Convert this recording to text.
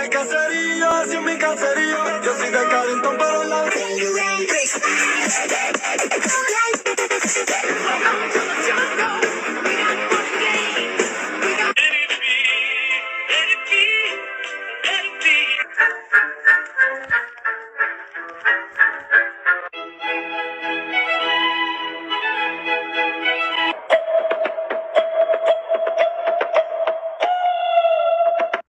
de caserío, así es mi caserío. Yo soy de Carintón, pero la...